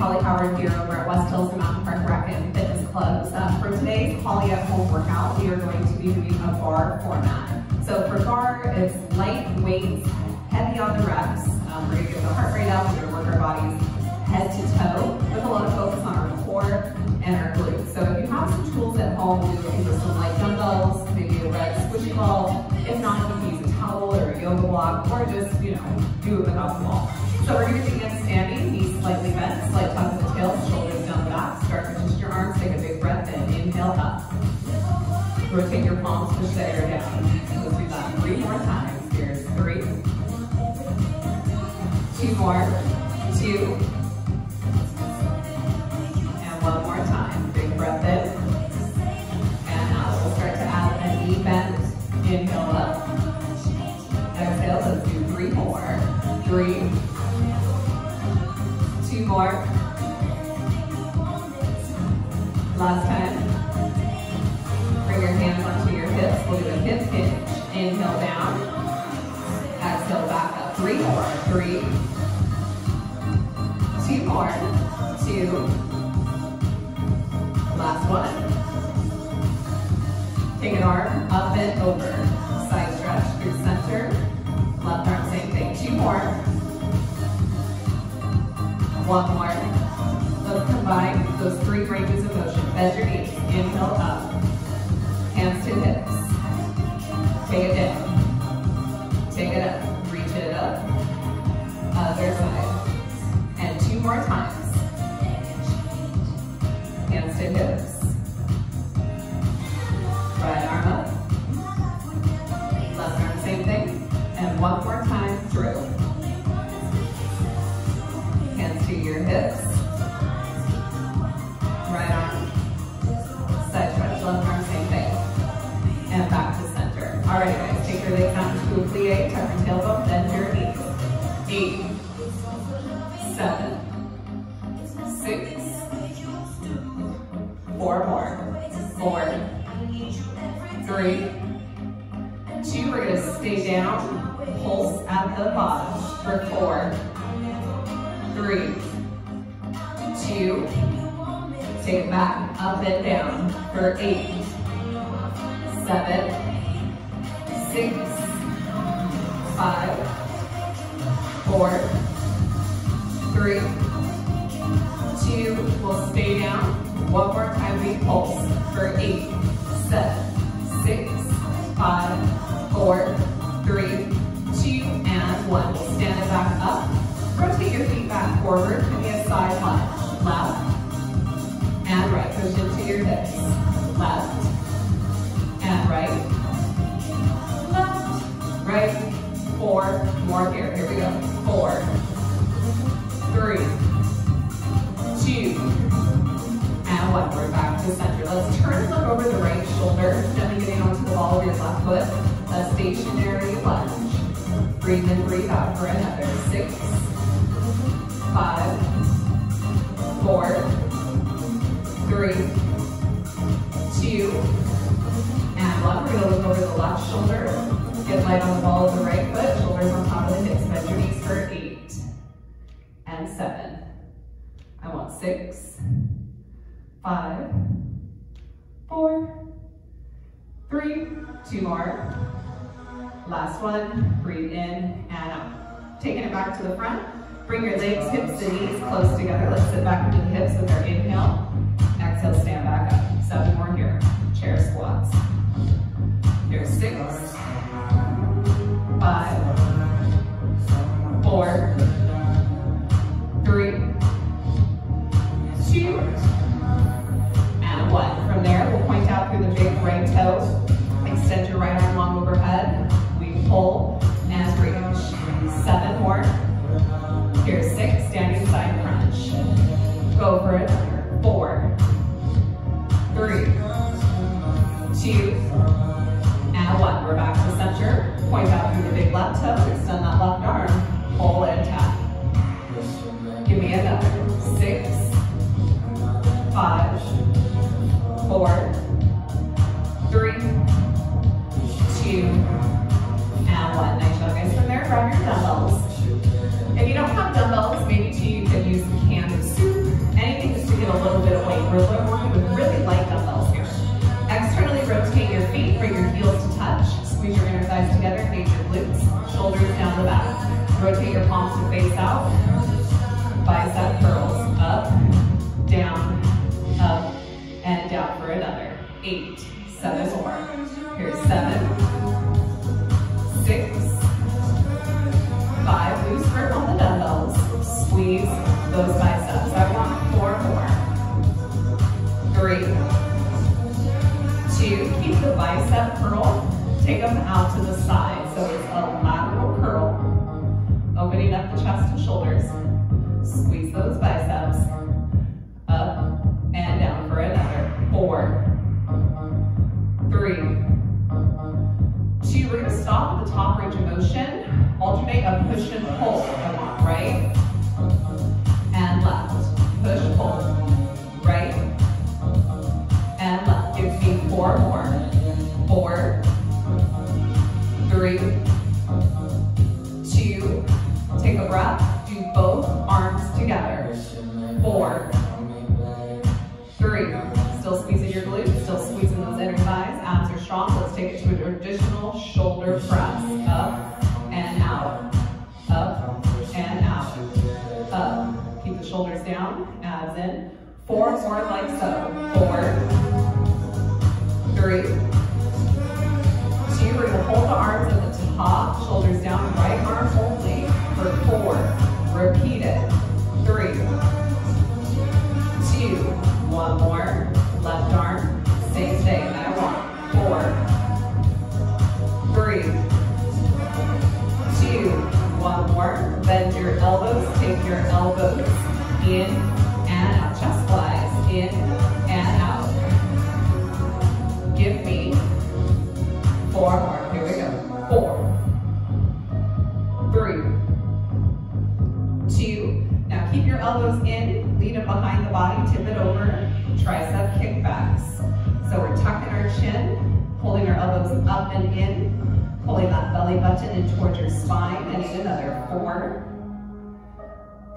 Holly Howard here over at West Hills Mountain Park Rec and Fitness Clubs. Uh, for today's Holly at Home workout, we are going to be doing a barre format. So for barre, it's light weights, heavy on the reps. Um, we're gonna get the heart rate up, we're gonna work our bodies head to toe with a lot of focus on our core and our glutes. So if you have some tools at home, we're looking for some light dumbbells, maybe a red squishy ball. If not, you can use a towel or a yoga block or just, you know, do it without the ball. So we're gonna begin standing, slight tuck of the tail, shoulders down back. Start to twist your arms, take a big breath in, inhale up. Rotate your palms, push the air down. Let's do that three more times. Here's three. Two more. Two. And one more time. Big breath in. And now we'll start to add a knee bend. Inhale up. Exhale, let's do three more. Three. More. Last time. Bring your hands onto your hips. We'll do a hip hinge. Inhale down. Exhale back up. Three more. Three. Two more. Two. Last one. Take an arm up and over. Side stretch through center. Left arm, same thing. Two more. One more. Let's combine those three ranges of motion. Bend your knees. Inhale up. Hands to hips. Take it down. Take it up. Reach it up. Other side. And two more times. Hands to hips. Right arm up. Left arm, same thing. And one more time eight, seven, six, five, four, three, two, and one. Stand it back up. Rotate your feet back forward. Give me a side lunge. Left and right. Push into your hips. Left and right. Left, right. Four more here. Here we go. Four, three, one. We're back to center. Let's turn look over the right shoulder, gently getting onto the ball of your left foot. A stationary lunge. Breathe in, breathe out for another. Six, five, four, three, two, and one. We're gonna look over the left shoulder. Get light on the ball of the right foot. Shoulders on top of the hips. Bend your knees for eight and seven. I want six, five, four, three, two more. Last one. Breathe in and out. Taking it back to the front. Bring your legs, hips, and knees close together. Let's sit back into the hips with our inhale. Exhale, stand back up. Seven more here. Chair squats. Here's six, five, four, right arm long overhead. We pull and reach. Seven more. Here's six, standing side crunch. Go for it. Four, three, two, and one. We're back to center. Point out through the big left toe. Extend that left arm. Pull and tap. Give me another. Six, five, four, Rotate your palms to face out. Bicep curls up, down, up, and down for another. Eight, seven, chest and shoulders. Squeeze those biceps,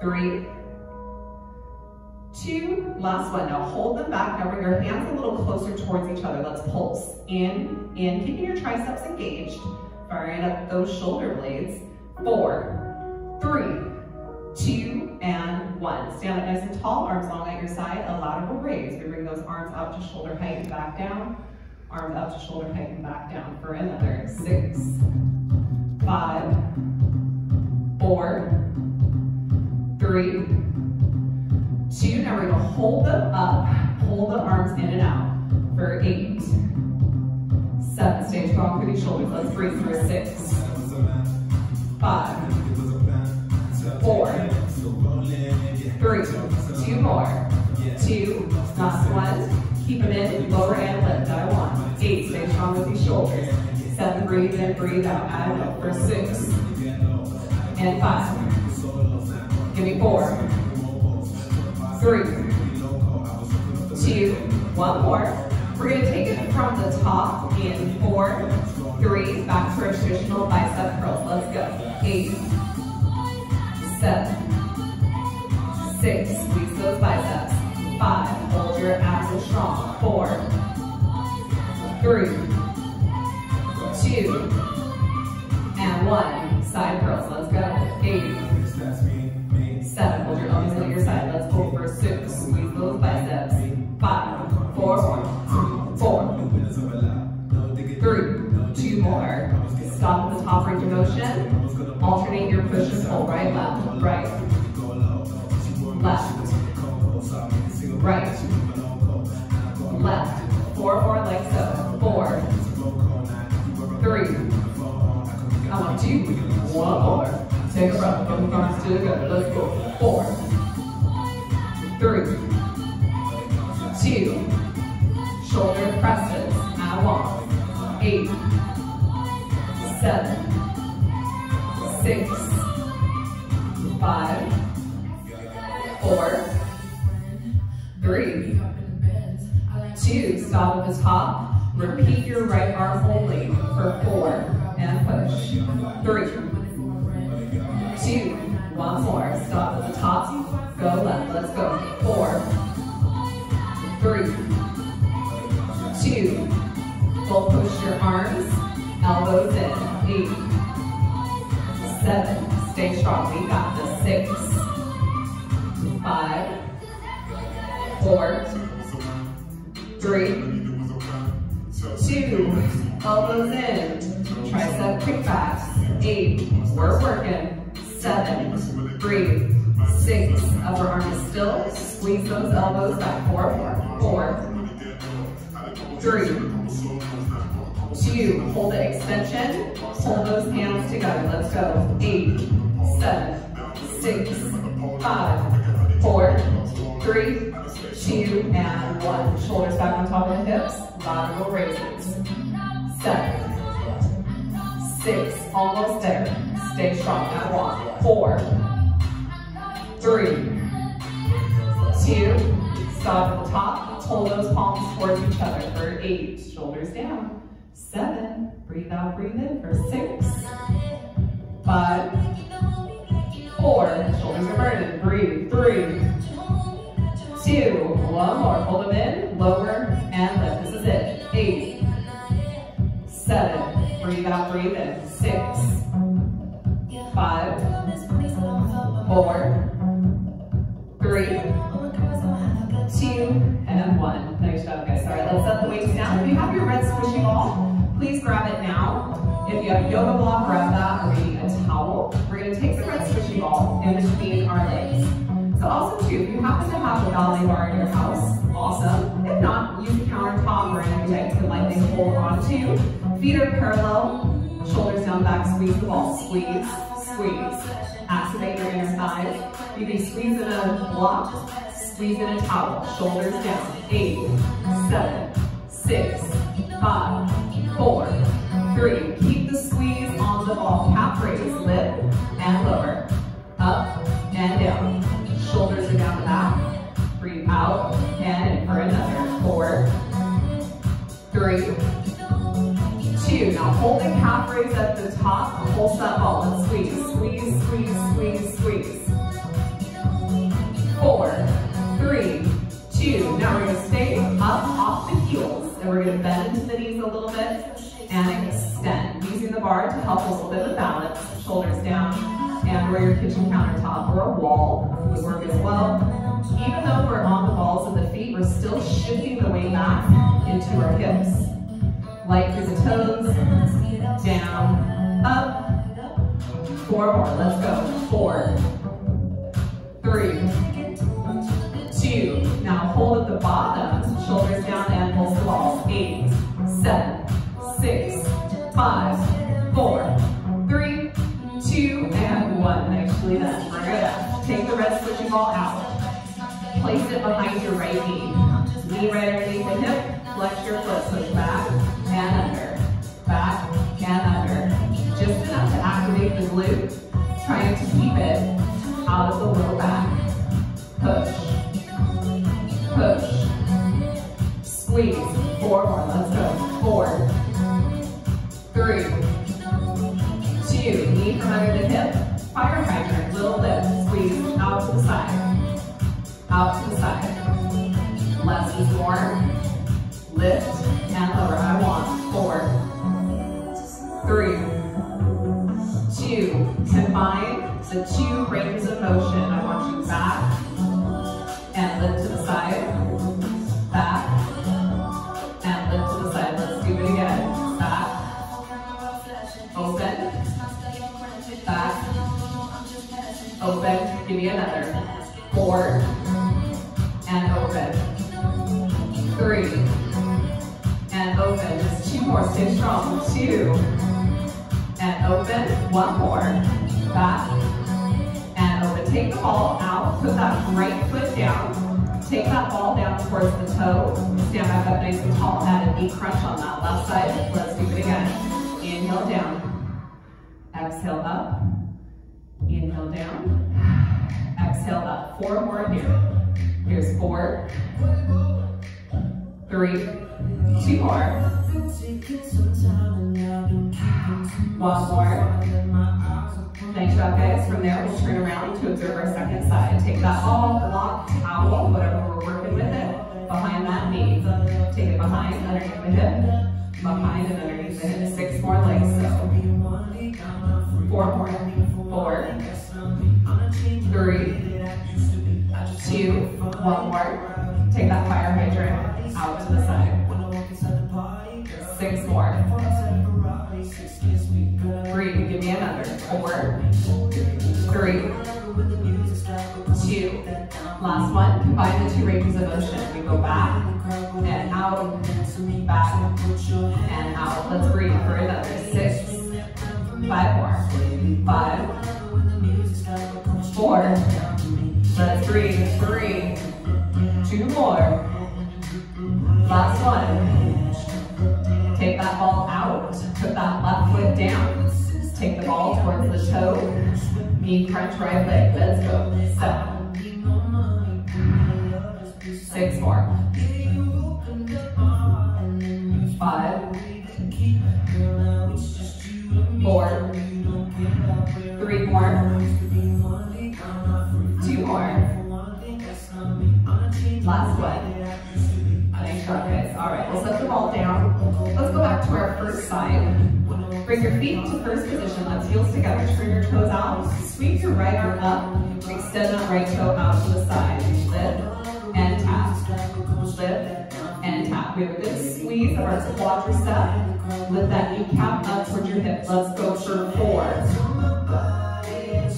three, two, last one. Now hold them back. Now bring your hands a little closer towards each other. Let's pulse. In, in, keeping your triceps engaged. Firing up those shoulder blades. Four, three, two, and one. Stand up nice and tall, arms long at your side, a lateral raise. We bring those arms up to shoulder height and back down. Arms up to shoulder height and back down for another six, five, four, three, two. Now we're gonna hold them up, hold the arms in and out for eight, seven. Stay strong through these shoulders. Let's breathe for six, five, four, three, two more, two, last one. Keep them in, lower and lift. I want eight. Stay strong with these shoulders. Seven, breathe in, breathe out. Add up for six and five. Give me four, three, two, one more. We're gonna take it from the top in four, three, back to our traditional bicep curls. Let's go. Eight, seven, six, squeeze those biceps. Five, hold your abs strong. Four, three, two, and one. Side curls, let's go. Eight, seven, hold your elbows at your side. Let's go for six, squeeze those biceps. Five, four, four, three, two more. Stop at the top range of motion. Alternate your push and pull, right, left, right, left, right, left. Four more like so. Four, three, I want two, one more. Take a breath, come arms together. Let's go. Four, three, two, shoulder presses. I want eight, seven, more. Stop at the top. Go left. Let's go. Four, three, two. Push your arms, elbows in. Eight, seven. Stay strong. We got this. Six, five, four, three, two, elbows in, tricep kickbacks, eight, we're working, seven, breathe, six, upper arm is still, squeeze those elbows back, four, four, three, two, hold the extension, hold those hands together, let's go, eight, seven, six, five, four, three, two, and one. Shoulders back on top of the hips, lateral raises. Seven, six, almost there. Stay strong, walk. Four, three, two, stop at the top, hold those palms towards each other for eight, shoulders down. Seven, breathe out, breathe in for six, five, four, shoulders are burning, breathe, three, two, one more, hold them in, lower and lift, this is it, eight, seven, breathe out, breathe in, six, five, four, three, two, and one. Nice job, guys. All right, let's set the weights down. If you have your red squishy ball, please grab it now. If you have a yoga block, grab that, or maybe a towel. We're gonna take the red squishy ball in between our legs. So also too, if you happen to have a ballet barre in your house, awesome. If not, use a countertop or anything that you can lightly hold on to. Feet are parallel, shoulders down back, squeeze the ball, squeeze, squeeze. Activate your inner thighs. You can squeeze in a block, squeeze in a towel, shoulders down. Eight, seven, six, five, four, three. Keep the squeeze on the ball. Calf raise, lift and lower. Up and down. Shoulders are down the back. Breathe out and for another. Four, three, two. Now hold the calf raise at the top. Pulse that ball and squeeze, squeeze, squeeze, squeeze, squeeze. Four, three, two. Now we're gonna stay up off the heels and we're gonna bend into the knees a little bit and extend. Using the barre to help a little bit of balance, shoulders down, and where your kitchen countertop or a wall would work as well. Even though we're on the balls of the feet, we're still shifting the weight back into our hips. Light through the toes, down, up. Four more, let's go. Four, three, two. Now hold at the bottom, shoulders down and pulse the balls. Eight, seven, six, five, four, three, two, and one. Nicely done. Bring it. Take the red squishy ball out. Place it behind your right knee. Knee right And open. Three and open. Just two more. Stay strong. Two and open. One more. Back and open. Take the ball out. Put that right foot down. Take that ball down towards the toe. Stand back up nice and tall. Add a knee crunch on that left side. Let's do it again. Inhale down. Exhale up. Inhale down. Exhale up. Four more here. Here's four, three, two more. One more. Nice job, guys. From there, we'll turn around to observe our second side. Take that ball, block, towel, whatever we're working with it, behind that knee. Take it behind, underneath the hip, behind and underneath the hip. Six more legs, so. Four more. Four, three, two, one more. Take that fire hydrant out to the side. Six more. Breathe, give me another. Four, three, two, last one. Combine the two ranges of motion. We go back and out, back and out. Let's breathe right leg. Let's go. Seven. Six more. Five. Four. Three more. Two more. Last one. Nice job, guys. All right, let's let the ball down. Let's go back to our first side. Bring your feet to first position. Let's heels together. Turn your toes out. Sweep your right arm up. Extend that right toe out to the side. Lift and tap. Lift and tap. We have a good squeeze of our quadricep. Lift that kneecap up towards your hip. Let's go for four,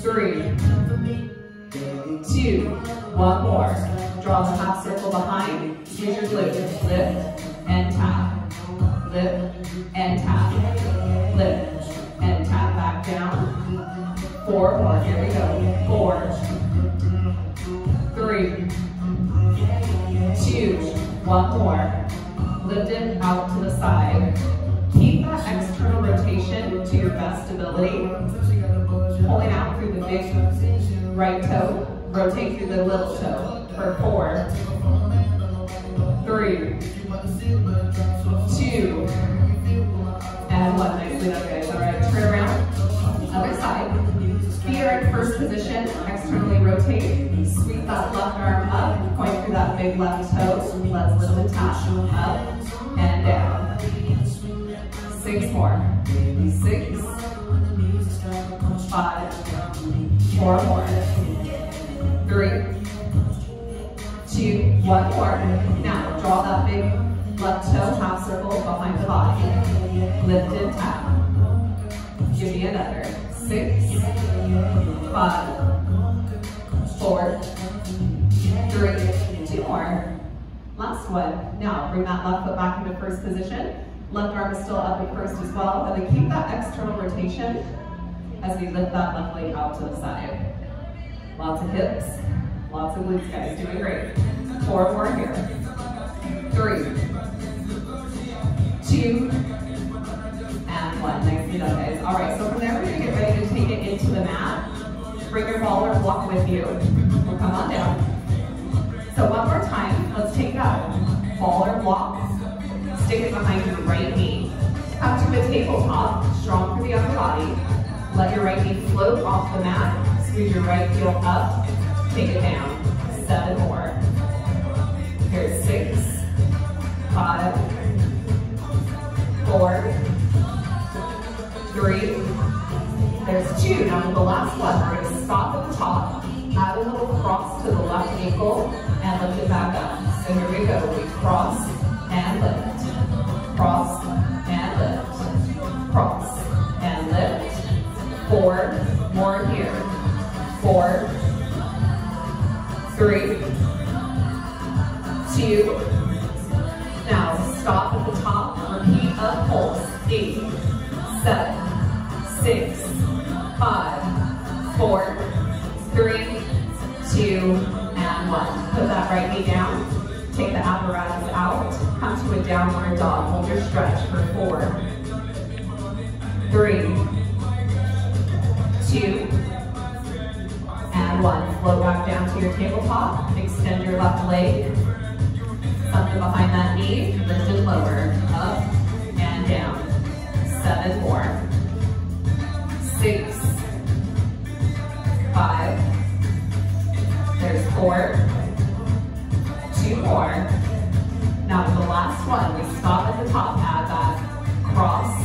three, two, one more. Draw the half circle behind. Squeeze your glutes. Lift and tap. Lift and tap. Lift and tap back down. Four more. Here we go. Four, three, two, one more. Lift it out to the side. Keep that external rotation to your best ability. Pulling out through the big right toe. Rotate through the little toe for four, three, two, and one. Nicely done, guys. All right, turn around. Other side. Feet are in first position. Externally rotate. Sweep that left arm up. Point through that big left toe. Let's lift and tap. Up and down. Six more. Six. Five. Four more. Three. Two. One more. Now draw that big left toe half circle behind the body. Lift and tap. Give me another. Six, five, four, three, two more. Last one. Now bring that left foot back into first position. Left arm is still up at first as well. And then keep that external rotation as we lift that left leg out to the side. Lots of hips, lots of glutes, guys. Doing great. Four more here. Three, two, and one. Nicely done, guys. All right, so from there, we're gonna get ready to take it into the mat. Bring your ball or block with you. We'll come on down. So one more time, let's take that ball or block, stick it behind your right knee. Come to a tabletop, strong through the upper body. Let your right knee float off the mat. Squeeze your right heel up, take it down. Seven more. Here's six, five, four, three, there's two. Now the last one, we're gonna stop at the top, add a little cross to the left ankle, and lift it back up. So here we go, we cross and lift, cross and lift, cross and lift. Four, more here. Four, three, downward dog. Hold your stretch for four, three, two, and one. Float back down to your tabletop. Extend your left leg. Something behind that knee. Lift and lower. Up and down. Seven more. Six. Five. There's four. Two more. Now for the last one, we stop at the top, add that cross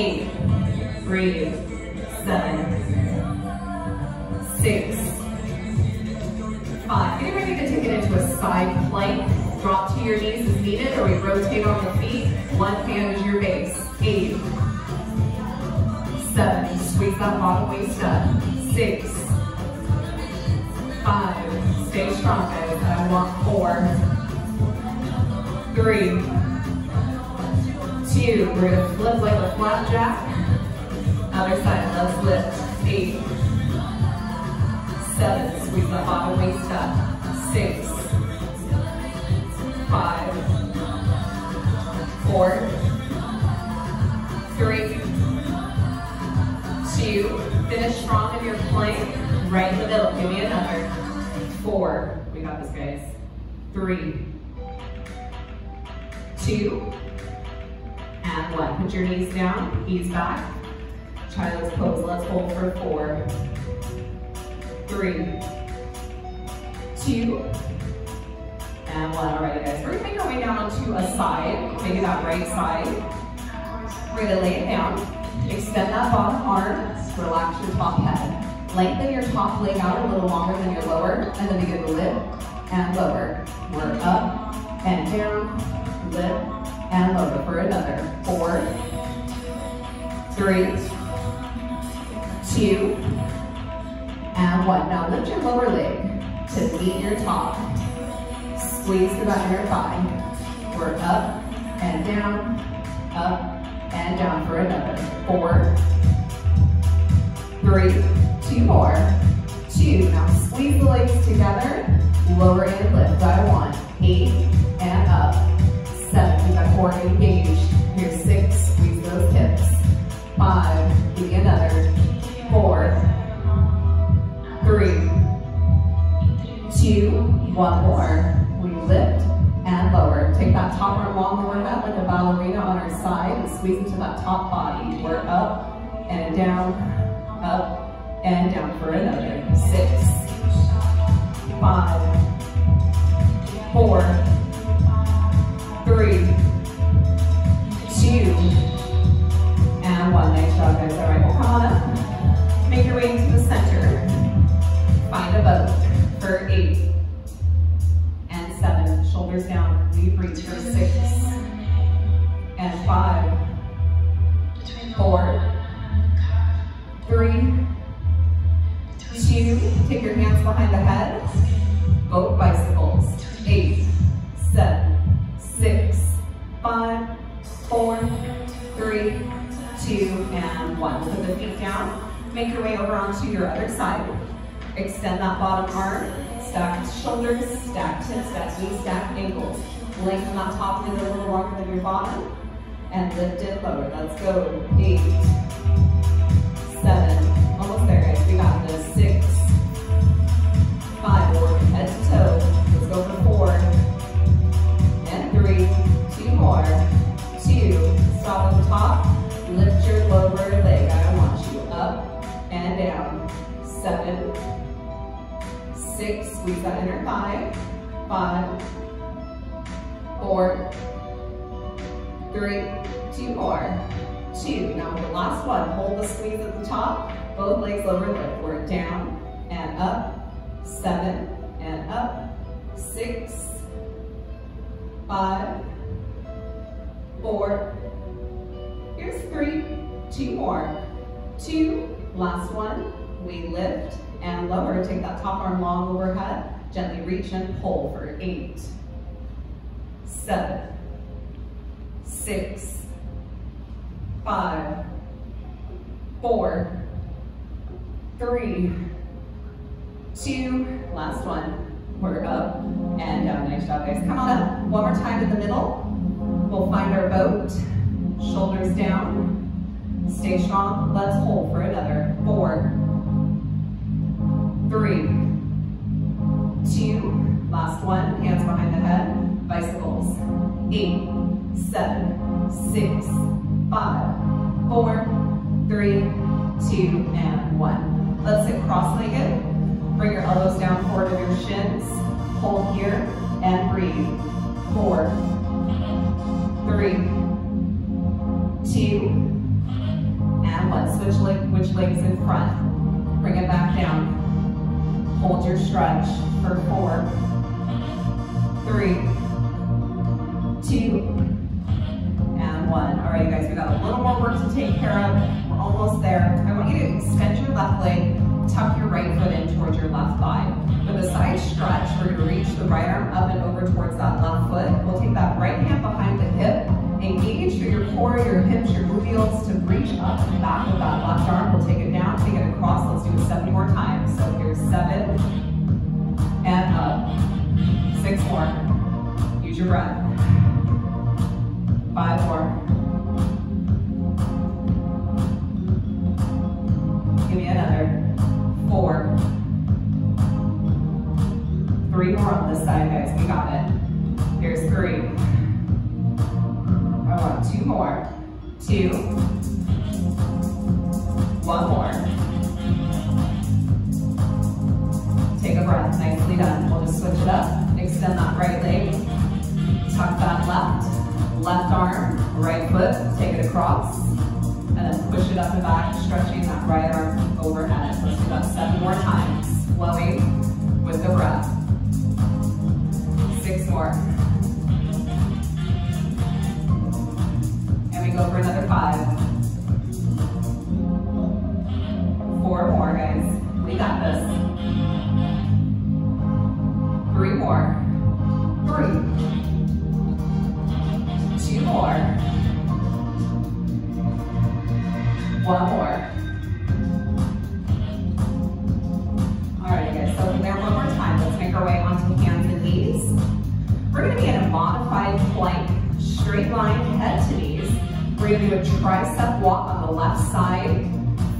Eight, breathe, seven, six, five. Getting ready to take it into a side plank. Drop to your knees as needed, or we rotate on the feet. One hand is your base. Eight, seven, squeeze that bottom waist up. Six, five, stay strong guys. I want four, three, two. We're gonna flip like a flapjack. Other side, let's lift. Eight, seven, squeeze that bottom waist up. Six, five, four, three, two, finish strong in your plank, right in the middle, give me another, four, we got this guys, three, two, and one, put your knees down, ease back, child's pose, let's hold for four, three, two, and one. All right, guys, we're gonna make our way down onto a side, maybe that right side. We're gonna lay it down, extend that bottom arm, relax your top head. Lengthen your top leg out a little longer than your lower, and then begin to lift and lower. Work up and down, lift and lower for another. Four, three, two, and one. Now lift your lower leg to meet your top. Squeeze the back of your thigh. Work up and down, up and down for another. Four, three, two more, two. Now squeeze the legs together, lower and lift. I want eight and up, seven. Keep that core engaged. Here's six, squeeze those hips. Five, me another. Four, three, two, one more. We lift and lower. Take that top arm long overhead like a ballerina on our side. and Squeeze into that top body. We're up and down, up and down the feet down. Make your way over onto your other side. Extend that bottom arm. Stack shoulders, stack hips, stack knees, stack ankles. Lengthen that top knee a little longer than your bottom. And lift it lower. Let's go. Eight, seven, almost there guys. We got this. Six, five, we're head to toe. Let's go for four. And three, two more. Two, stop at the top. Down. Seven, six, squeeze that inner thigh. Five, four, three, two more. Two. Now the last one, hold the squeeze at the top. Both legs lower lift. Work down and up. Seven and up. Six, five, four, here's three, two more. Two, last one. We lift and lower. Take that top arm long overhead. Gently reach and pull for eight, seven, six, five, four, three, two, last one. We're up and down. Nice job, guys. Come on up. One more time in the middle. We'll find our boat. Shoulders down. Stay strong. Let's hold for another. Four, three, two, last one. Hands behind the head. Bicycles. Eight, seven, six, five, four, three, two, and one. Let's sit cross-legged. Bring your elbows down forward of your shins. Hold here and breathe. Four, three, two, one. Switch leg, which leg is in front. Bring it back down. Hold your stretch for four, three, two, and one. All right, you guys, we got a little more work to take care of. We're almost there. I want you to extend your left leg, tuck your right foot in towards your left thigh. With a side stretch, we're gonna reach the right arm up and over towards that left foot. We'll take that right hand behind the hip, engage through your core, your hips, your gluteals to reach up and back with that left arm. We'll take it down, take it across. Let's do it seven more times. So here's seven, and up. Six more. Use your breath. Five more. Give me another. Four. Three more on this side, guys. We got it. Here's three. Two. One more. Take a breath. Nicely done. We'll just switch it up. Extend that right leg. Tuck that left. Left arm, right foot. Take it across. And then push it up and back, stretching that right arm One more. All right, guys, so from there one more time. Let's make our way onto hands and knees. We're gonna be in a modified plank, straight line, head to knees. We're gonna do a tricep walk on the left side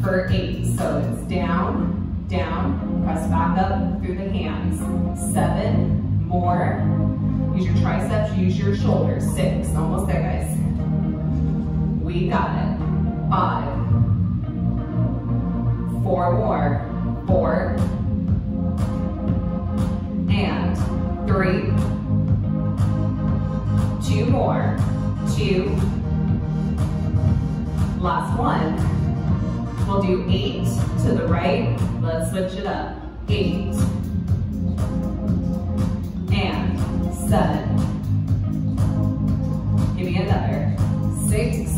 for eight. So it's down, down, press back up through the hands. Seven more. Use your triceps, use your shoulders. Six, almost there, guys. We got it. Five. Four more. Four. And three. Two more. Two. Last one. We'll do eight to the right. Let's switch it up. Eight. And seven. Give me another. Six.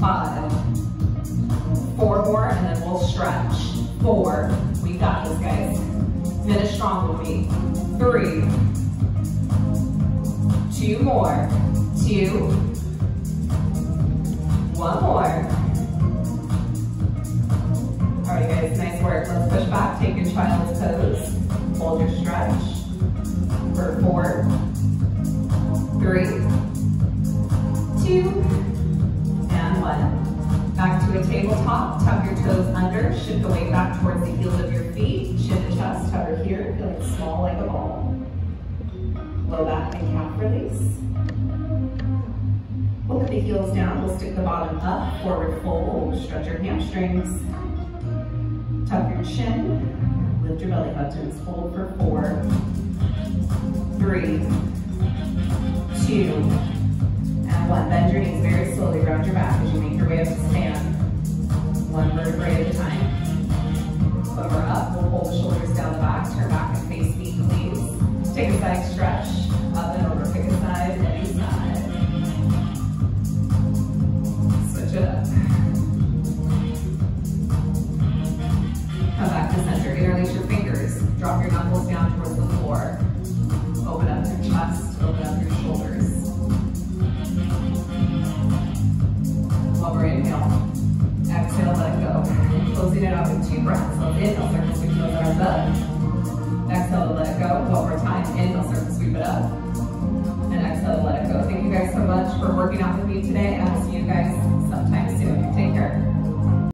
Five. Stretch. Four. We got this, guys. Finish strong with me. Three. Two more. Two. One more. All right, guys, nice work. Let's push back, take your child's pose. Hold your stretch for four, three, two. Back to a tabletop, tuck your toes under, shift the weight back towards the heels of your feet, chin to chest, hover here, feeling small like a ball. Low back and calf release. We'll the heels down, we'll stick the bottom up, forward fold, stretch your hamstrings. Tuck your chin, lift your belly buttons, hold for four, three, two, and one. Bend your knees